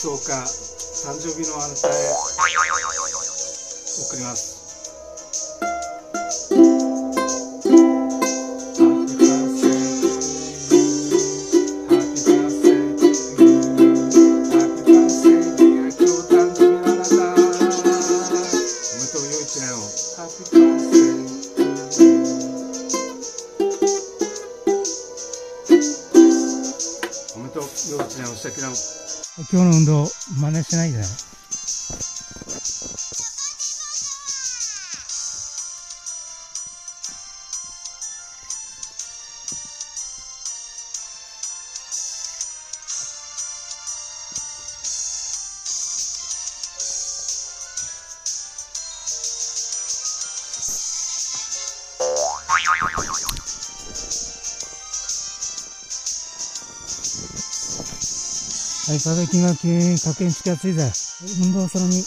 生日のあなたへ。送ります。と幼稚園を素敵な今日の運動真似しないで。ねはい、風気が急に加減近づいた。運動するに。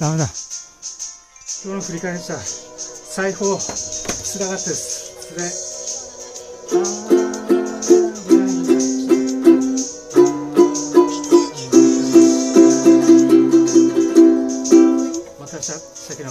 ダメだ。今日の振り返した。裁縫。つながってるそれまた先の。